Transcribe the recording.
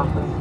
office.